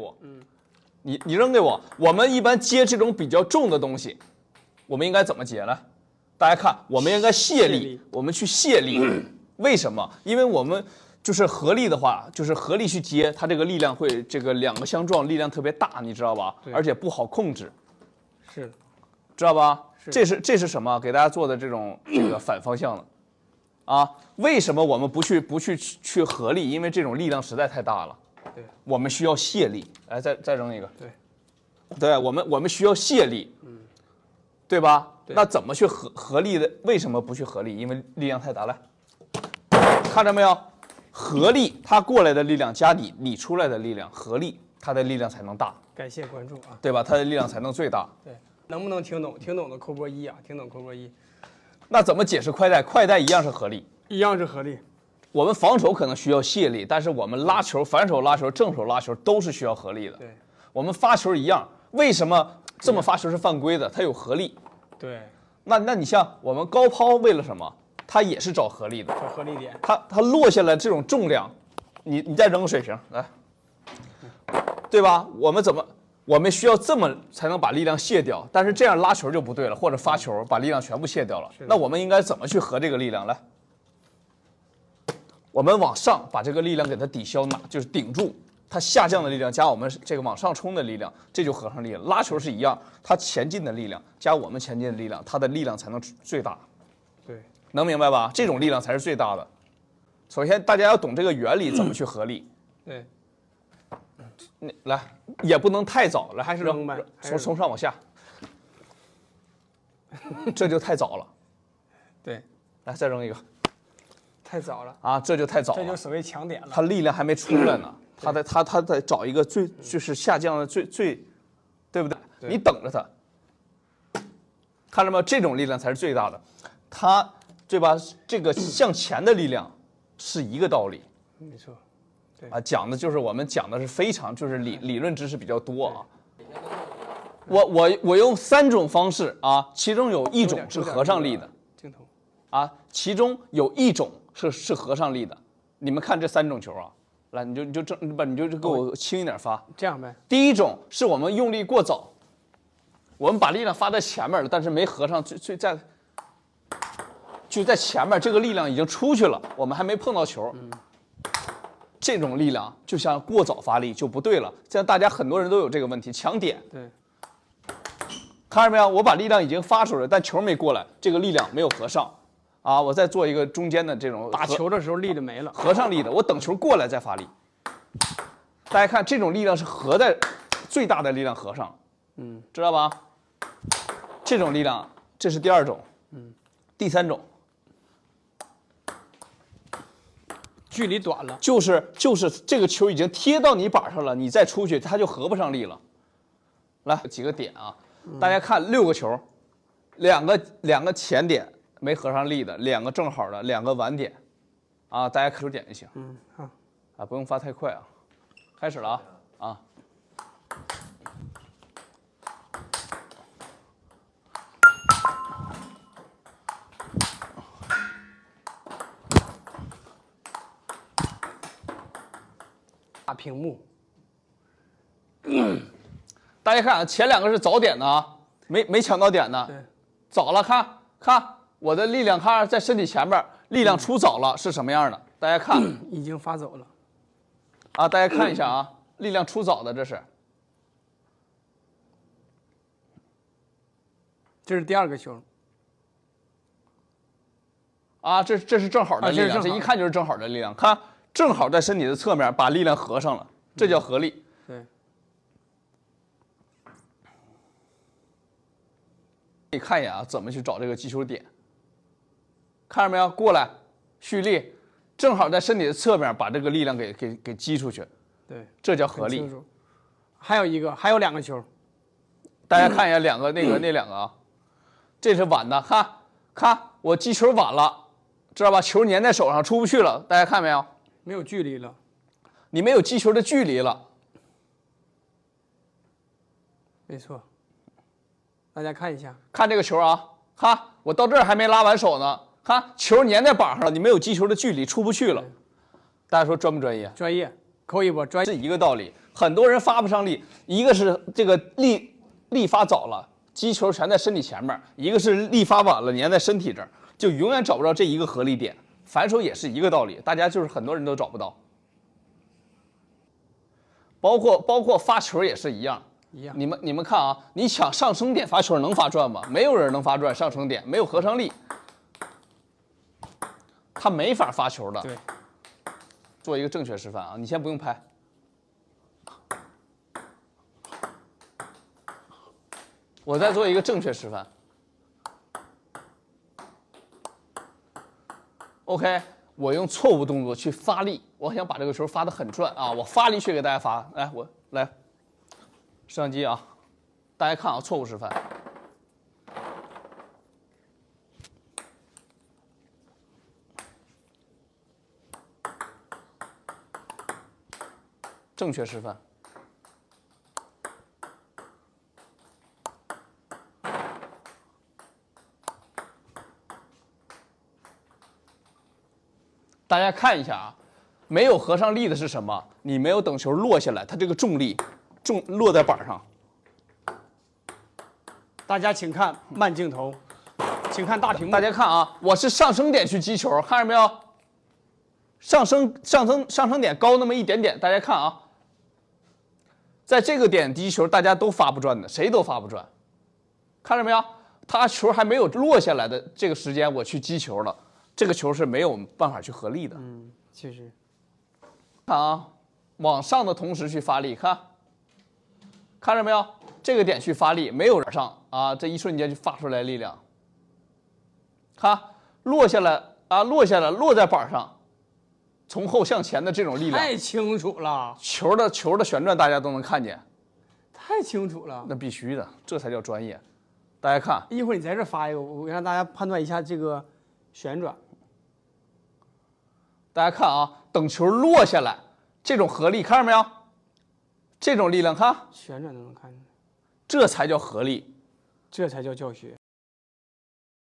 我，嗯，你你扔给我，我们一般接这种比较重的东西，我们应该怎么接呢？大家看，我们应该卸力，我们去卸力，为什么？因为我们就是合力的话，就是合力去接，它这个力量会这个两个相撞，力量特别大，你知道吧？对而且不好控制，是，知道吧？是这是这是什么？给大家做的这种这个反方向的，啊？为什么我们不去不去去合力？因为这种力量实在太大了。对，我们需要泄力。来，再再扔一个。对，对我们我们需要泄力，嗯，对吧？对那怎么去合合力的？为什么不去合力？因为力量太大。来，看着没有？合力，它过来的力量加你你出来的力量，合力，它的力量才能大，感谢关注啊。对吧？它的力量才能最大。对，能不能听懂？听懂的扣波一啊，听懂扣波一，那怎么解释快带？快带一样是合力。一样是合力。我们防守可能需要卸力，但是我们拉球、反手拉球、正手拉球都是需要合力的。对我们发球一样，为什么这么发球是犯规的？它有合力。对，那那你像我们高抛，为了什么？它也是找合力的。找合力点。它它落下来这种重量，你你再扔个水瓶来，对吧？我们怎么？我们需要这么才能把力量卸掉，但是这样拉球就不对了，或者发球把力量全部卸掉了那我们应该怎么去合这个力量？来，我们往上把这个力量给它抵消，拿就是顶住它下降的力量加我们这个往上冲的力量，这就合上力了。拉球是一样，它前进的力量加我们前进的力量，它的力量才能最大。对，能明白吧？这种力量才是最大的。首先，大家要懂这个原理，怎么去合力。对，你来，也不能太早，来，还是扔扔呗扔还是从从上往下，这就太早了。对，来，再扔一个太早了，啊，这就太早了，这就所谓强点了。他力量还没出来呢，他在他他在找一个最就是下降的最最，对不对？对你等着他，看着没有？这种力量才是最大的，它对吧？这个向前的力量是一个道理。没错，对啊，讲的就是我们讲的是非常就是理理论知识比较多啊。我我我用三种方式啊，其中有一种是合上力的镜头。啊，其中有一种是是合上力的。你们看这三种球啊，来你就你就正不你就就给我轻一点发。这样呗，第一种是我们用力过早，我们把力量发在前面了，但是没合上，最最在就在前面，这个力量已经出去了，我们还没碰到球。嗯这种力量就像过早发力就不对了。现在大家很多人都有这个问题，抢点，对，看着没有？我把力量已经发出来，但球没过来，这个力量没有合上。啊，我再做一个中间的这种打球的时候力就没了。合上力的，我等球过来再发力。大家看，这种力量是合在最大的力量合上，嗯，知道吧？这种力量，这是第二种，嗯，第三种距离短了，就是就是这个球已经贴到你板上了，你再出去它就合不上力了。来几个点啊，大家看六个球，两个两个前点没合上力的，两个正好的，两个晚点，啊，大家看球点就行。嗯，好，啊，不用发太快啊，开始了啊啊！大屏幕，大家看啊，前两个是早点的啊，没没抢到点的，对，早了，看看我的力量，看在身体前面，力量出早了是什么样的？大家看 已经发走了。啊，大家看一下啊，力量出早的这是这是第二个球，啊，这这是正好的力量，这一看就是正好的力量，看正好在身体的侧面把力量合上了，这叫合力。对，你看一眼啊，怎么去找这个击球点？看着没有？过来，蓄力，正好在身体的侧面把这个力量给给给击出去，对，这叫合力。还有一个，还有两个球，大家看一下两个那个那两个啊，这是晚的，看看我击球晚了，知道吧？球粘在手上出不去了，大家看没有？没有距离了。你没有击球的距离了，没错。大家看一下，看这个球啊，看我到这儿还没拉完手呢，看球粘在板上了，你没有击球的距离，出不去了。大家说专不专业？专业，可以不，专业。是一个道理。很多人发不上力，一个是这个力力发早了，击球全在身体前面；一个是力发晚了，粘在身体这儿，就永远找不着这一个合力点。反手也是一个道理，大家就是很多人都找不到。包括包括发球也是一样，一样。你们你们看啊，你抢上升点发球能发转吗？没有人能发转上升点，没有合上力，他没法发球的。对，做一个正确示范啊，你先不用拍。我再做一个正确示范。OK，我用错误动作去发力，我想把这个球发的很转啊！我发力去给大家发，来，我来，摄像机啊，大家看啊，错误示范。正确示范。大家看一下啊，没有合上力的是什么？你没有等球落下来，它这个重力重落在板上。大家请看慢镜头，请看大屏幕。大家看啊，我是上升点去击球，看着没有？上升上升上升点高那么一点点，大家看啊，在这个点击球，大家都发不转的，谁都发不转，看着没有？他球还没有落下来的这个时间，我去击球了。这个球是没有办法去合力的。嗯，确实。看啊，往上的同时去发力，看，看着没有？这个点去发力，没有人上啊，这一瞬间就发出来力量。看，落下来啊，落下来，落在板上，从后向前的这种力量，太清楚了。球的球的旋转，大家都能看见。太清楚了。那必须的，这才叫专业。大家看，一会儿你在这发一个，我让大家判断一下这个旋转。大家看啊，等球落下来，这种合力看到没有？这种力量看，旋转都能看见，这才叫合力，这才叫教学。